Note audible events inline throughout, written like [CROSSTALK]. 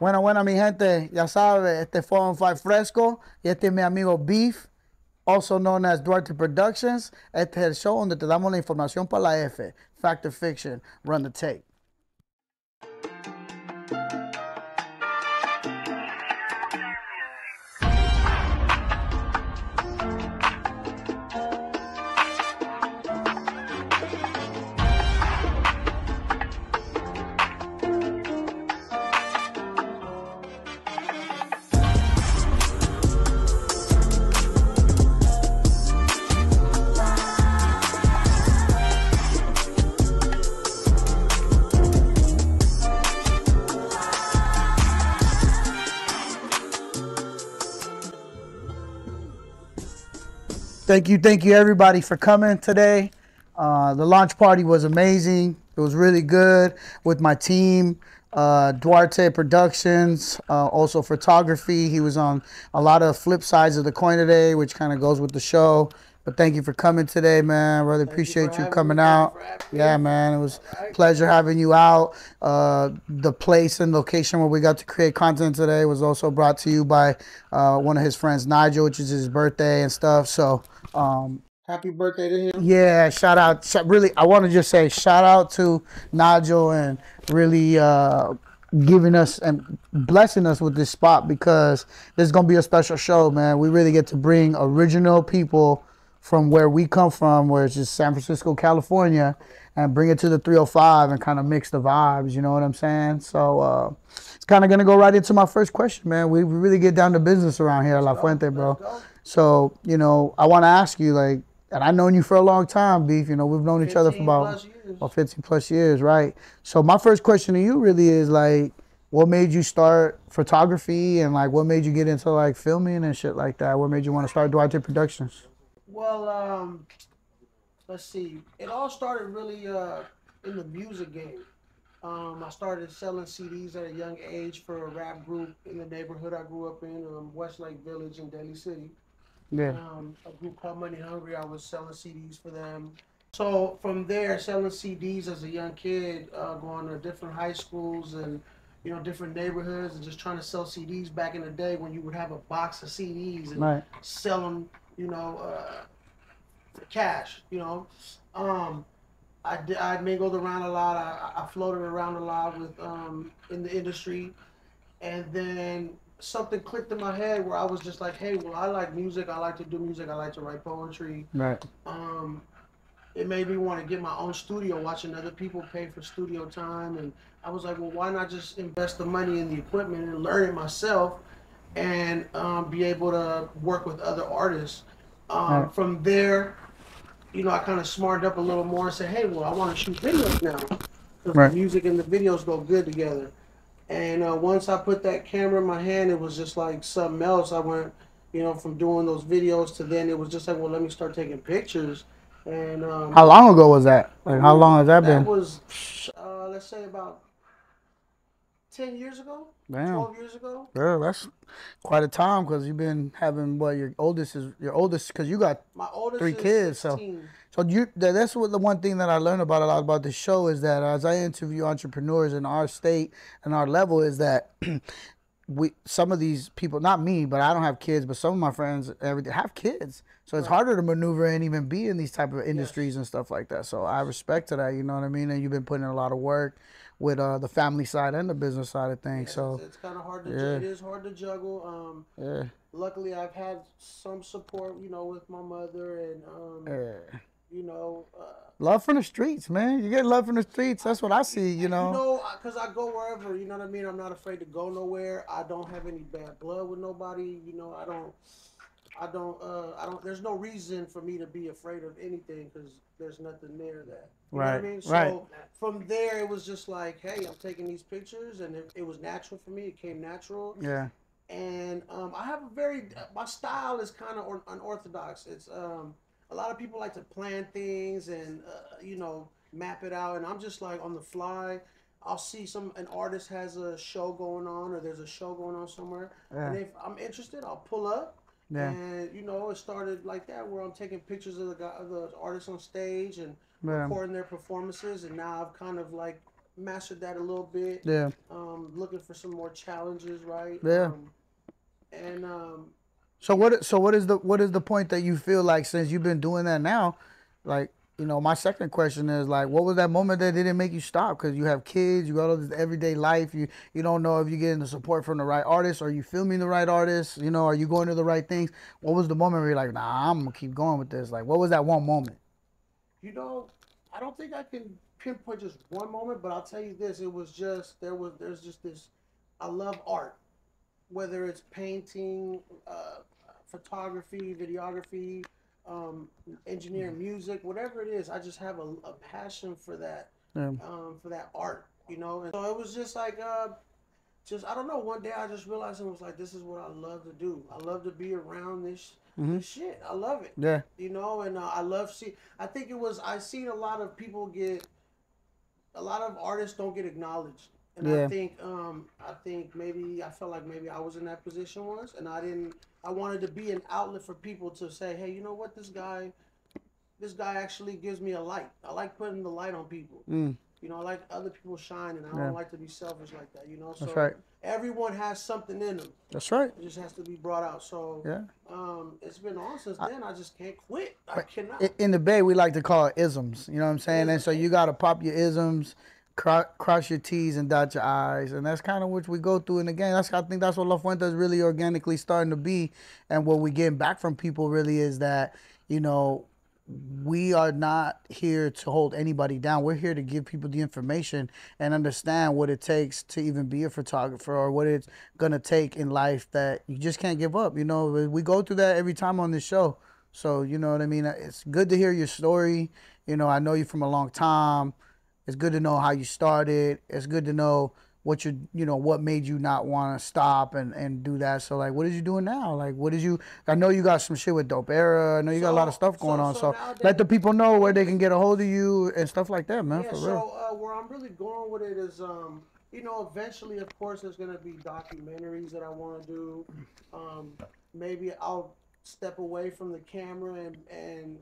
Bueno, bueno, mi gente, ya sabe, este un Five Fresco y este es mi amigo Beef, also known as Duarte Productions. Este es el show donde te damos la información para la F. Fact or fiction, run the tape. Thank you, thank you, everybody, for coming today. Uh, the launch party was amazing. It was really good with my team, uh, Duarte Productions, uh, also photography. He was on a lot of flip sides of the coin today, which kind of goes with the show. But thank you for coming today, man. Really appreciate you, coming out. Yeah, man. It was a pleasure having you out. Uh, the place and location where we got to create content today was also brought to you by uh, one of his friends, Nigel, which is his birthday and stuff. So, um, Happy birthday to him. yeah, shout out. Really, I want to just say shout out to Nigel and really uh, giving us and blessing us with this spot because this is going to be a special show, man. We really get to bring original people from where we come from, where it's just San Francisco, California, and bring it to the 305 and kind of mix the vibes, you know what I'm saying? So uh, it's kind of going to go right into my first question, man. We we really get down to business around here at La Fuente, bro. So, you know, I want to ask you, like, and I've known you for a long time, Beef. You know, we've known each other for about about 15 plus years, right? So my first question to you really is like, what made you start photography and like what made you get into like filming and shit like that? What made you want to start Duarte Productions? Well, um, let's see. It all started really uh, in the music game. Um, I started selling CDs at a young age for a rap group in the neighborhood I grew up in, um, Westlake Village in Daly City. Yeah. um, a group called Money Hungry. I was selling CDs for them. So from there, selling CDs as a young kid, uh, going to different high schools and you know different neighborhoods, and just trying to sell CDs. Back in the day, when you would have a box of CDs and Right. sell them, you know, uh, cash. You know, um, I did, I mingled around a lot. I, I floated around a lot with um, in the industry, and then something clicked in my head where I was just like, hey, well, I like music. I like to do music. I like to write poetry. Right. Um, it made me want to get my own studio, watching other people pay for studio time, and I was like, well, why not just invest the money in the equipment and learn it myself, and um, be able to work with other artists. Um, Right. From there, you know, I kind of smartened up a little more and said, hey, well, I want to shoot videos now. Right. The music and the videos go good together. And uh, once I put that camera in my hand, it was just like something else. I went, you know, from doing those videos to then it was just like, well, let me start taking pictures. And um, How long ago was that? Like, how long has that that been? was, uh, let's say about 10 years ago, Damn. 12 years ago. Yeah, that's quite a time because you've been having what your oldest is your oldest because you got My oldest Three kids, so- 16. So you that's what the one thing that I learned about a lot about this show is that as I interview entrepreneurs in our state and our level is that [CLEARS THROAT] we some of these people not me but I don't have kids but some of my friends everything have kids. So it's harder to maneuver and even be in these type of industries and stuff like that. So I respect to that you know what I mean? And you've been putting in a lot of work with uh, the family side and the business side of things so it's, kind of hard to yeah. it is hard to juggle. Um, yeah. luckily, I've had some support, you know, with my mother and um, yeah you know. Uh, love from the streets man you get love from the streets that's what I see you know You know, because I go wherever, you know what I mean? I'm not afraid to go nowhere. I don't have any bad blood with nobody. You know, I don't, I don't, uh, I don't, there's no reason for me to be afraid of anything because there's nothing there that, you know what I Right, mean? right. So from there, it was just like, hey, I'm taking these pictures and it, it was natural for me. It came natural. yeah And um, I have a very, my style is kind of unorthodox. It's, um, a lot of people like to plan things and, uh, you know, map it out. And I'm just like on the fly. I'll see some an artist has a show going on or there's a show going on somewhere, and if I'm interested, I'll pull up. Yeah. And you know, it started like that where I'm taking pictures of the guy, of the artists on stage and Yeah. recording their performances, and now I've kind of like mastered that a little bit. Yeah. Um, looking for some more challenges, right? Yeah. Um, and um, So what? So what is the what is the point that you feel like since you've been doing that now, like you know, my second question is like, what was that moment that didn't make you stop? Because you have kids, you got all this everyday life. You you don't know if you're getting the support from the right artist, are you filming the right artist? You know, are you going to the right things? What was the moment where you're like, nah, I'm gonna keep going with this? Like, what was that one moment? you know, I don't think I can pinpoint just one moment, but I'll tell you this: it was just there was there's just this. I love art, whether it's painting, uh, photography, videography, um, engineering, music, whatever it is. I just have a, a passion for that, Yeah. um, for that art, you know. And so it was just like, uh, just I don't know. One day I just realized it was like, this is what I love to do. I love to be around this, this shit. I love it Yeah. you know and uh, i love see i think it was i seen a lot of people get a lot of artists don't get acknowledged and Yeah. i think um i think maybe i felt like maybe i was in that position once and i didn't i wanted to be an outlet for people to say hey you know what this guy this guy actually gives me a light i like putting the light on people Mm. you know i like other people shine and i Yeah. don't like to be selfish like that you know so That's right. everyone has something in them That's right. it just has to be brought out so Yeah. um, it's been on since then. I just can't quit. I cannot. In the Bay, we like to call it isms. You know what I'm saying? And so you got to pop your isms, cro- cross your T's and dot your I's, and that's kind of what we go through. And again, that's I think that's what La Fuente is really organically starting to be, and what we're getting back from people really is that you know we are not here to hold anybody down. We're here to give people the information and understand what it takes to even be a photographer or what it's gonna take in life that you just can't give up. You know, we go through that every time on this show. So you know what I mean. It's good to hear your story. You know, I know you from a long time. It's good to know how you started. It's good to know what you you know what made you not want to stop and and do that. So like, what is you doing now? Like, what is you? I know you got some shit with Dope Era. I know you got a lot of So- stuff so- going on. so So, let the people know where they can get a hold of you and stuff like that, man. yeah, for so real. uh, where I'm really going with it is, um, you know, eventually, of course, there's gonna be documentaries that I want to do. Um, maybe I'll step away from the camera and and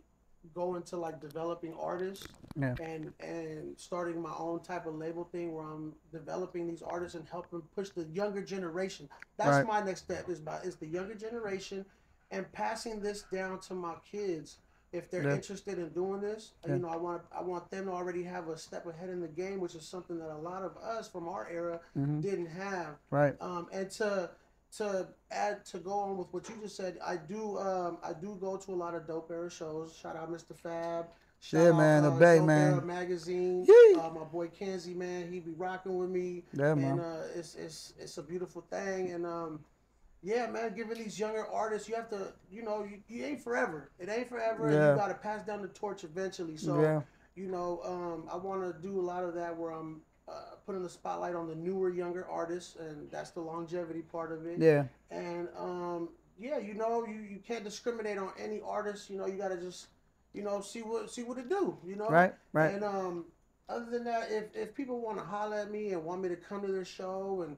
go into like developing artists Yeah. and and starting my own type of label thing where I'm developing these artists and helping push the younger generation. That's Right. my next step is about is the younger generation and passing this down to my kids if they're Yeah. interested in doing this. Yeah. You know, I want I want them to already have a step ahead in the game, which is something that a lot of us from our era Mm-hmm. didn't have. Right. Um, and to to add to go on with what you just said, I do um, I do go to a lot of dope era shows. Shout out Mr. Fab. Shout Yeah, out, man, the uh, Bay, Dope man. Era magazine. Yee. Uh, my boy Kenzie, man, he be rocking with me. Yeah, man. And uh, it's it's it's a beautiful thing. And um, yeah, man, giving these younger artists, you have to, you know, you, you ain't forever. It ain't forever. and Yeah. You got to pass down the torch eventually. So, Yeah. you know, um, I want to do a lot of that where I'm uh, putting the spotlight on the newer, younger artists, and that's the longevity part of it. Yeah. And um, yeah, you know, you, you can't discriminate on any artist. You know, you got to just, you know, see what see what it do. You know, Right, right. And um, other than that, if if people want to holler at me and want me to come to their show and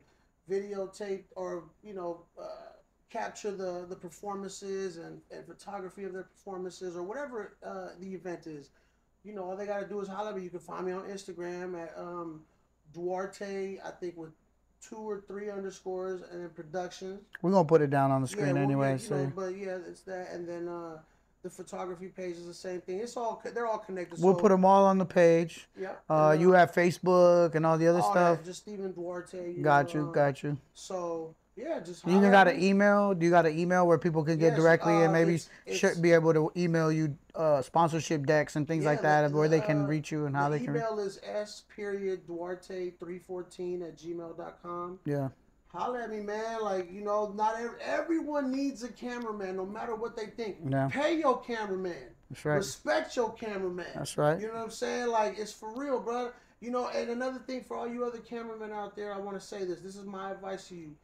videotape or you know uh, capture the the performances and, and photography of their performances or whatever uh, the event is, you know, all they got to do is holler at me. You can find me on Instagram at um, Duarte, I think with two or three underscores, and then productions. We're gonna put it down on the screen well, anyway. yeah, you so know, but yeah, it's that, and then uh, the photography page is the same thing. It's all they're all connected. we'll so, put them all on the page. Yeah. Uh, you have Facebook and all the other all stuff. that, just Stephen Duarte. You Got know, you, uh, got you. So yeah, just You got an email? Do you got an email where people can get Yes, directly uh, and maybe it's- it's- should be able to email you uh, sponsorship decks and things Yeah, like that, the- where they can uh, reach you and how the they can? email is s period duarte three fourteen at gmail.com. Yeah, Holler at me, man. Like you know, not every, everyone needs a cameraman, no matter what they think. Yeah. Pay your cameraman. That's right. Respect your cameraman. That's right. You know what I'm saying? Like it's for real, brother. You know, and another thing for all you other cameramen out there, I want to say this. This is my advice to you.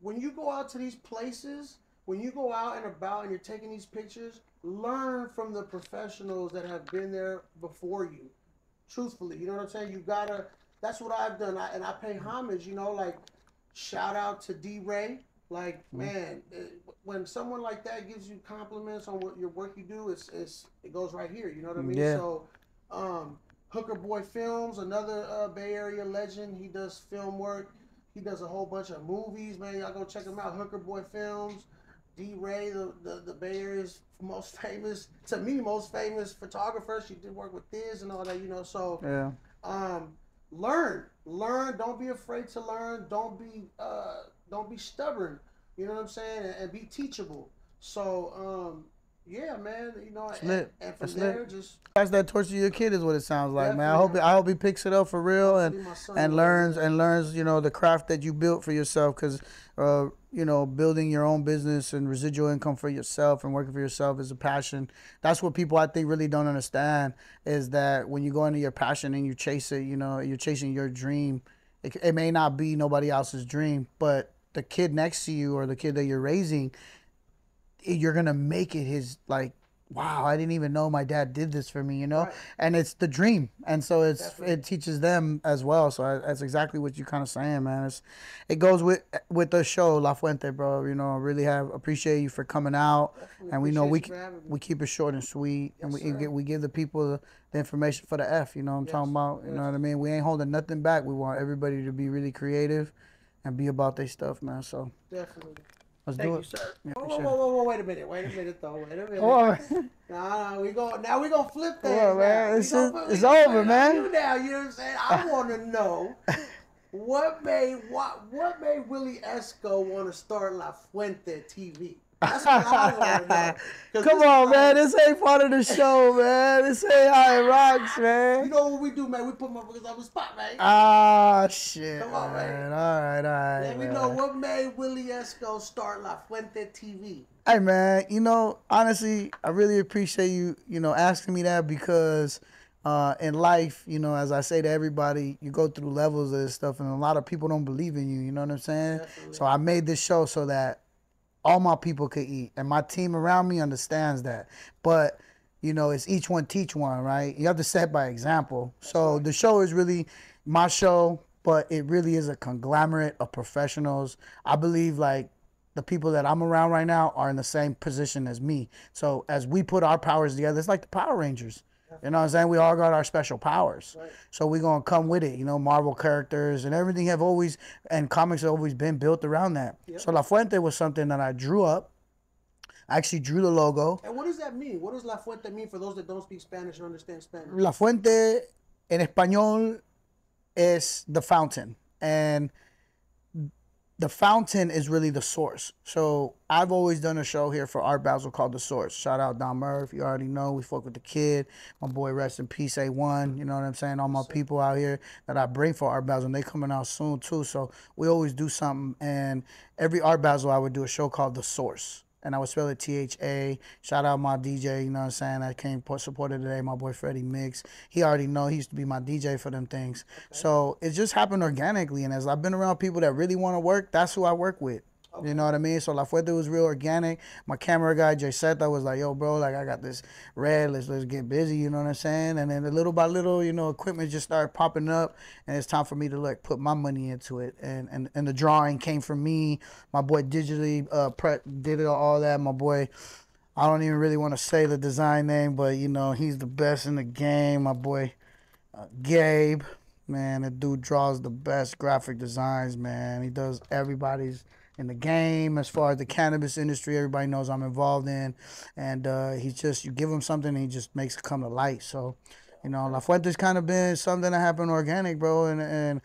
When you go out to these places, when you go out and about and you're taking these pictures, learn from the professionals that have been there before you. Truthfully, you know what I'm saying? You gotta. That's what I've done, I, and I pay homage. You know, like shout out to D Ray. Like Mm-hmm. man, it, when someone like that gives you compliments on what your work you do, it's it's it goes right here. You know what I mean? Yeah. So, um, Hooker Boy Films, another uh, Bay Area legend. He does film work. He does a whole bunch of movies, man. Y'all go check him out. Hooker Boy Films. D. Ray, the, the, the Bay Area's most famous, to me, most famous photographer. She did work with this and all that, you know. So, Yeah. um, learn, learn. Don't be afraid to learn. Don't be, uh, don't be stubborn. You know what I'm saying? And, and be teachable. So, um, yeah, man. You know, and, lit. and from That's there, lit. just Pass that torch to your kid is what it sounds like, man. I hope Definitely. I hope he picks it up for real and Hopefully my son and learns and learns you know the craft that you built for yourself because uh, you know building your own business and residual income for yourself and working for yourself is a passion that's what people i think really don't understand is that when you go into your passion and you chase it you know you're chasing your dream it, it may not be nobody else's dream but the kid next to you or the kid that you're raising you're gonna make it his like wow i didn't even know my dad did this for me you know? Right. and it's the dream. And so it's Definitely. it teaches them as well. So I, that's exactly what you kind of saying man. It's it goes with with the show la fuente bro. You know I really have appreciate you for coming out. Definitely and we know we appreciate you for having me. we keep it short and sweet. And we get we give the people the, the information for the f you know what i'm Yes, talking about? You know what i mean? We ain't holding nothing back. We want everybody to be really creative and be about their stuff man. So definitely. Let's Thank do you, it sir. Yeah, whoa, whoa, whoa, whoa, wait a minute, wait a minute, though, wait a minute. [LAUGHS] Oh, Nah, nah, we go now. We gonna flip things. Well, man, it's gonna just- it's over, put it on man. You now, you know what I'm saying? I [LAUGHS] want to know what made what what made Willie Esco want to start La Fuente TV. That's what I want to know. [LAUGHS] 'Cause Come on, man. This ain't part of the show, man. This ain't how it rocks, man. You know what we do, man? We put motherfuckers on the spot, man. Ah, shit. Come on, man. All right, all right. Let me man. know what made Willie Esco start La Fuente TV. Hey, man. You know, honestly, I really appreciate you, you know, asking me that because uh, in life, you know, as I say to everybody, you go through levels of this stuff, and a lot of people don't believe in you. You know what I'm saying? Definitely. So I made this show so that all my people could eat, and my team around me understands that. But you know, it's each one teach one, right? You have to set by example. so the show is really my show, but it really is a conglomerate of professionals. I believe like the people that I'm around right now are in the same position as me. So as we put our powers together, it's like the Power Rangers. You know what I'm saying? We all got our special powers. Right. So we're gonna come with it, you know, Marvel characters and everything have always and comics have always been built around that. Yep. So La Fuente was something that I drew up. I actually drew the logo. And what does that mean? What does La Fuente mean for those that don't speak Spanish or understand Spanish? La Fuente en español is the fountain. And the fountain is really the source. So I've always done a show here for Art Basel called The Source. Shout out Don Murph. You already know we fuck with the kid. My boy rest in peace A1. You know what I'm saying? All my people out here that I bring for Art Basel, and they coming out soon too. So we always do something. And every Art Basel I would do a show called The Source. And I would spell it T H A. Shout out my DJ, you know what I'm saying? That came put supported today, my boy Freddie Mix. He already know he used to be my DJ for them things. So it just happened organically. And as I've been around people that really want to work, that's who I work with. You know what I mean? So La Fuente was real organic. My camera guy Jay Seta was like, "Yo, bro, like I got this red. Let's let's get busy." You know what I'm saying? And then little by little, you know, equipment just started popping up, and it's time for me to like put my money into it. And and, and the drawing came from me. My boy digitally uh pre- did it all that. My boy. I don't even really want to say the design name, but you know he's the best in the game. My boy uh, Gabe, man, that dude draws the best graphic designs. Man, he does everybody's in the game as far as the cannabis industry. Everybody knows I'm involved in, and uh, he's just you give him something, and he just makes it come to light. So, you know, La Fuente's kind of been something that happened organic, bro, and and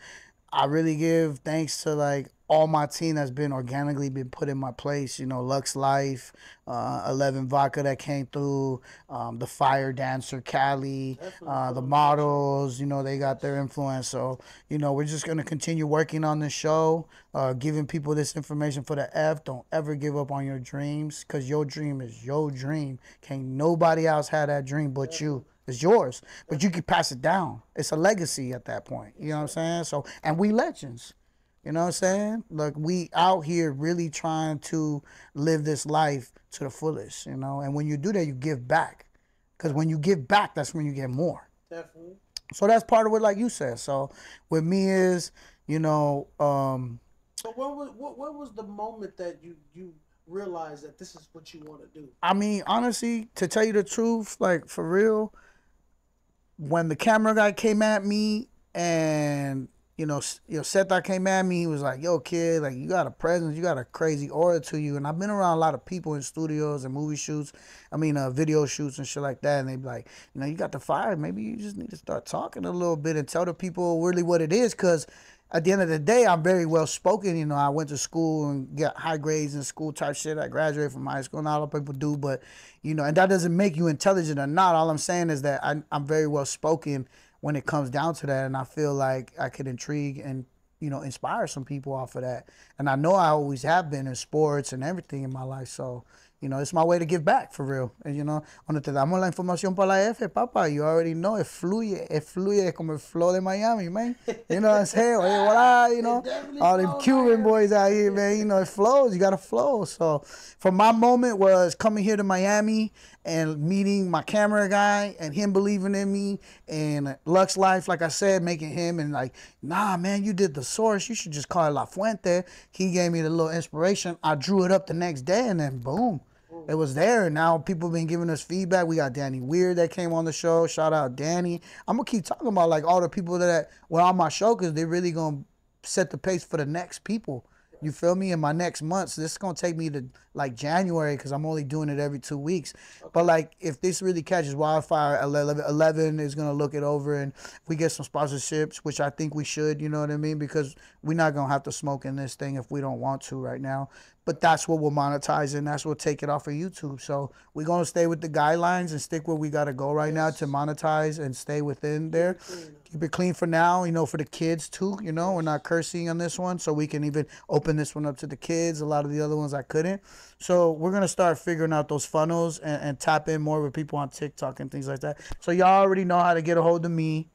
I really give thanks to like all my team that's been organically been put in my place. You know, Lux Life, uh, Eleven Vodka that came through, um, the Fire Dancer Cali, uh, the models. You know, they got their influence. So you know, we're just gonna continue working on the show, uh, giving people this information for the F. Don't ever give up on your dreams, cause your dream is your dream. Can't nobody else have that dream but you. It's yours, but you can pass it down. It's a legacy at that point. You know what I'm saying? So, and we legends. You know what I'm saying? Like we out here really trying to live this life to the fullest. You know, and when you do that, you give back. Because when you give back, that's when you get more. Definitely. So that's part of what, like you said. So with me is, you know, um, So what was what, what was the moment that you you realized that this is what you want to do? I mean, honestly, to tell you the truth, like for real, when the camera guy came at me and you know, you know, Seth that came at me, he was like, "Yo, kid, like you got a presence, you got a crazy aura to you." And I've been around a lot of people in studios and movie shoots, I mean, uh, video shoots and shit like that, and they'd be like, "You know, you got the fire. Maybe you just need to start talking a little bit and tell the people really what it is." Because at the end of the day, I'm very well spoken. You know, I went to school and got high grades in school type shit. I graduated from high school, not a lot of people do, but you know, and that doesn't make you intelligent or not. All I'm saying is that I, I'm very well spoken when it comes down to that. And I feel like I could intrigue and you know inspire some people off of that. And I know I always have been in sports and everything in my life. So you know, it's my way to give back for real. And, you know, cuando te damos la información para la F, papá, you already know, it fluye, it fluye como el flow de Miami, man. You know what I'm saying? Oye, voila, you know, all them Cuban boys out here, man, you know, it flows, you got to flow. So for my moment was coming here to Miami and meeting my camera guy and him believing in me and Lux Life, like I said, making him and like, nah, man, you did the source. You should just call it La Fuente. He gave me the little inspiration. I drew it up the next day and then boom it was there. And now people been giving us feedback. We got Danny Weird that came on the show. Shout out Danny. I'm gonna keep talking about like all the people that were on my show because they're really gonna set the pace for the next people. You feel me? In my next months, this is gonna take me to like January because I'm only doing it every two weeks. Okay. But like, if this really catches wildfire, 11, 11 is gonna look it over, and if we get some sponsorships, which I think we should. You know what I mean? Because we're not gonna have to smoke in this thing if we don't want to right now but that's what we'll monetize and that's what we'll take it off of YouTube. So we're gonna stay with the guidelines and stick where we gotta go right yes. now to monetize and stay within there. Keep it clean for now, you know, for the kids too. You know, we're not cursing on this one, so we can even open this one up to the kids. A lot of the other ones I couldn't. So we're gonna start figuring out those funnels and, and tap in more with people on TikTok and things like that. So y'all already know how to get a hold of me.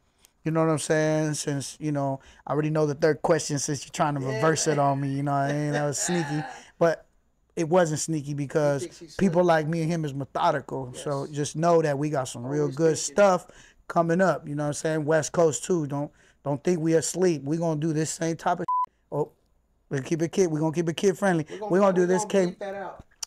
You know what I'm saying? Since, you know, I already know the third question since you're trying to reverse yeah. it on me, you know I mean? That was sneaky. [LAUGHS] But it wasn't sneaky because people like me and him is methodical. Yes. So just know that we got some Always real good stuff coming up. You know what I'm saying? West Coast too. Don't don't think we asleep. we gonna do this same type of Oh, we keep it kid. We're gonna keep it kid friendly. We're gonna, we gonna do this came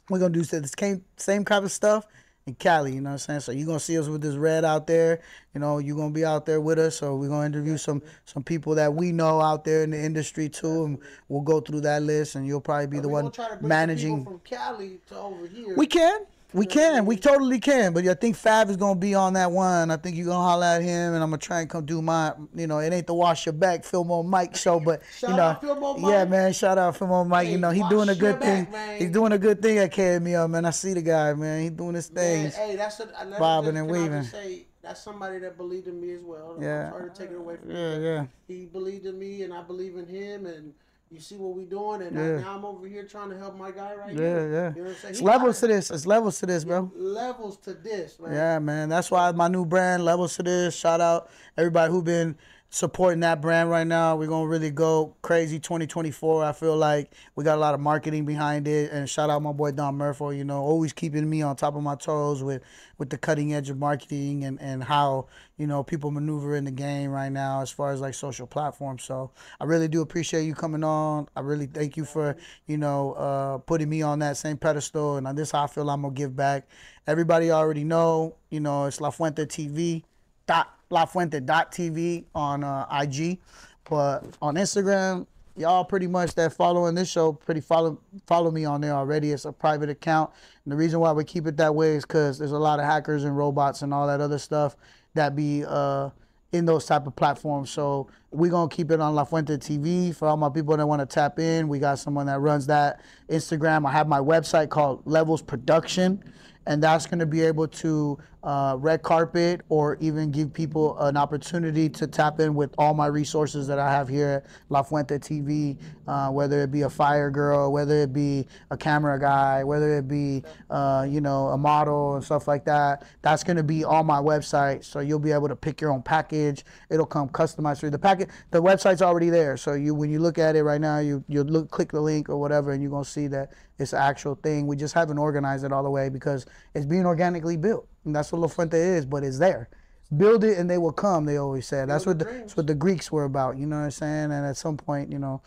we're gonna do this same same type of stuff in Cali, you know what I'm saying? So you're gonna see us with this red out there, you know, you're gonna be out there with us. So we're gonna interview some some people that we know out there in the industry too, and we'll go through that list and you'll probably be the one managing from Cali to over here. We can. We can. We totally can. But I think Fab is gonna be on that one. I think you're gonna holler at him, and I'm gonna try and come do my. You know, it ain't the wash your back Fillmore Mike show, but you know, yeah, man. Shout out Fillmore Mike. Hey, you know, he doing a good thing. Back, He's doing a good thing at KMEL, man. I see the guy, man. He doing his thing. Hey, that's a, bobbing and weaving. Say, that's somebody that believed in me as well. Yeah. I'm sorry to take it away from yeah, him. Yeah, He believed in me, and I believe in him, and you see what we doing, and yeah. now I'm over here trying to help my guy right yeah, here. Yeah, yeah. You know what I'm saying? It's levels to this. It's levels to this, bro. Levels to this, man. Yeah, man. That's why my new brand, levels to this. Shout out everybody who been supporting that brand right now. We're gonna really go crazy 2024. I feel like we got a lot of marketing behind it. And shout out my boy Don Murphy, you know, always keeping me on top of my toes with with the cutting edge of marketing and and how you know people maneuver in the game right now as far as like social platforms. So I really do appreciate you coming on. I really thank you for you know uh, putting me on that same pedestal. And this how I feel I'm gonna give back. Everybody already know, you know, it's La Fuente TV dot lafuente.tv on uh, IG. But on Instagram, y'all pretty much that following this show pretty follow follow me on there already. It's a private account. And the reason why we keep it that way is because there's a lot of hackers and robots and all that other stuff that be uh, in those type of platforms. So we're gonna keep it on La Fuente TV for all my people that want to tap in. We got someone that runs that Instagram. I have my website called Levels Production and that's going to be able to uh, red carpet or even give people an opportunity to tap in with all my resources that I have here at La Fuente TV, uh, whether it be a fire girl, whether it be a camera guy, whether it be, uh, you know, a model and stuff like that. That's going to be on my website, so you'll be able to pick your own package. It'll come customized through. The packet, the website's already there, so you when you look at it right now, you you look click the link or whatever, and you're gonna see that it's an actual thing. We just haven't organized it all the way because it's being organically built. And that's what La Fuente is, but it's there. Build it and they will come, they always said. That's what the, that's what the Greeks were about, you know what I'm saying? And at some point, you know,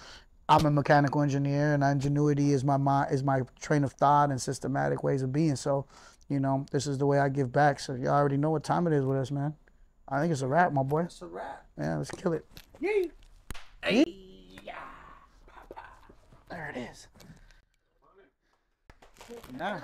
I'm a mechanical engineer and ingenuity is my mind, is my train of thought and systematic ways of being. So, you know, this is the way I give back. So you already know what time it is with us, man. I think it's a wrap, my boy. It's a wrap. Yeah, let's kill it. Yay. There it is. Yeah.